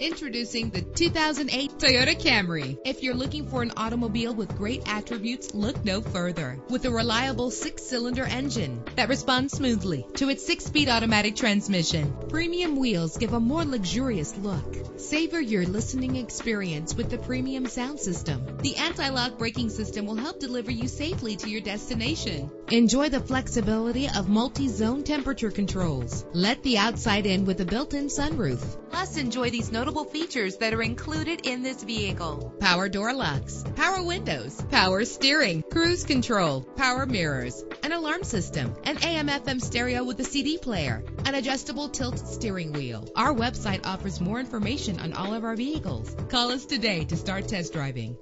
Introducing the 2008 Toyota Camry. If you're looking for an automobile with great attributes, look no further. With a reliable six-cylinder engine that responds smoothly to its six-speed automatic transmission, premium wheels give a more luxurious look. Savor your listening experience with the premium sound system. The anti-lock braking system will help deliver you safely to your destination. Enjoy the flexibility of multi-zone temperature controls. Let the outside in with a built-in sunroof. Plus, enjoy these notable features that are included in this vehicle. Power door locks, power windows, power steering, cruise control, power mirrors, an alarm system, an AM FM stereo with a CD player, an adjustable tilt steering wheel. Our website offers more information on all of our vehicles. Call us today to start test driving.